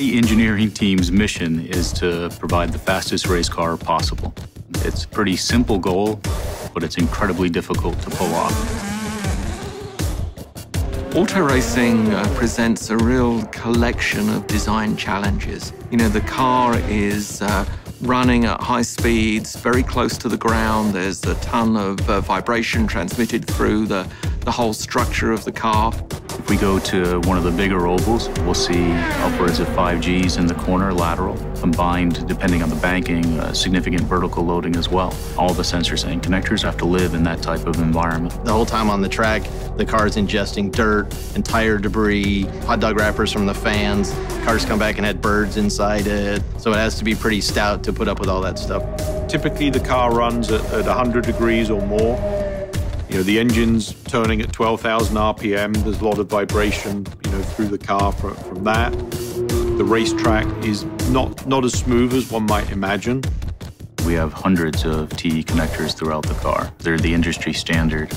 T engineering team's mission is to provide the fastest race car possible. It's a pretty simple goal, but it's incredibly difficult to pull off. Auto racing uh, presents a real collection of design challenges. You know, the car is uh, running at high speeds, very close to the ground. There's a ton of uh, vibration transmitted through the, the whole structure of the car. If we go to one of the bigger ovals, we'll see upwards of 5 Gs in the corner lateral, combined, depending on the banking, uh, significant vertical loading as well. All the sensors and connectors have to live in that type of environment. The whole time on the track, the car is ingesting dirt and tire debris, hot dog wrappers from the fans. Cars come back and had birds inside it. So it has to be pretty stout to put up with all that stuff. Typically, the car runs at, at 100 degrees or more. You know, the engine's turning at 12,000 RPM. There's a lot of vibration, you know, through the car from, from that. The racetrack is not, not as smooth as one might imagine. We have hundreds of TE connectors throughout the car. They're the industry standard.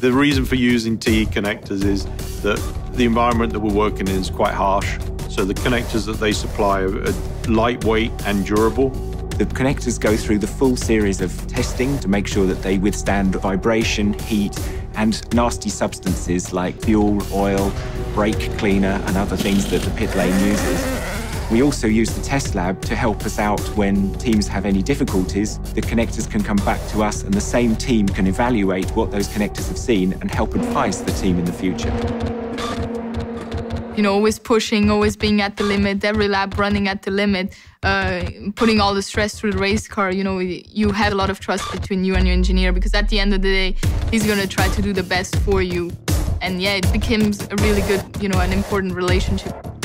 The reason for using TE connectors is that the environment that we're working in is quite harsh. So the connectors that they supply are, are lightweight and durable. The connectors go through the full series of testing to make sure that they withstand vibration, heat, and nasty substances like fuel, oil, brake cleaner, and other things that the pit lane uses. We also use the test lab to help us out when teams have any difficulties. The connectors can come back to us and the same team can evaluate what those connectors have seen and help advise the team in the future you know, always pushing, always being at the limit, every lap running at the limit, uh, putting all the stress through the race car, you know, you have a lot of trust between you and your engineer because at the end of the day, he's going to try to do the best for you. And yeah, it becomes a really good, you know, an important relationship.